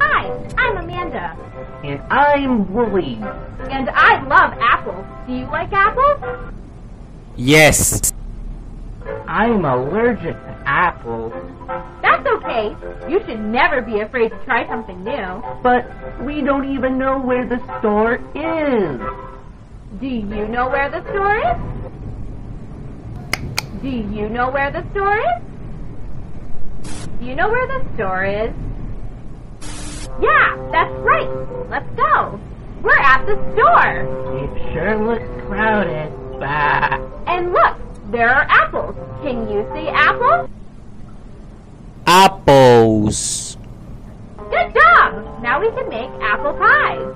Hi, I'm Amanda, And I'm Wooly. and I love apples. Do you like apples? Yes. I'm allergic to apples. That's okay. You should never be afraid to try something new. But we don't even know where the store is. Do you know where the store is? Do you know where the store is? Do you know where the store is? Yeah, that's right. Let's go. We're at the store. It sure looks crowded. Bah. And look, there are apples. Can you see apples? Apples. Good job! Now we can make apple pies.